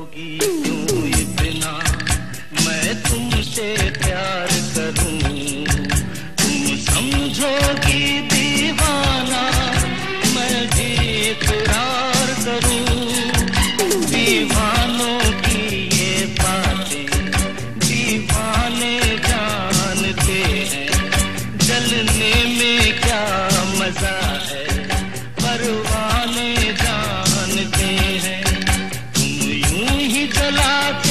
होगी तू इतना, मैं तुमसे प्यार करूँ। तुम समझोगी दीवाना, मैं भी प्यार करूँ। दीवानों की ये बातें, दीवाने जानते हैं, जलने लाख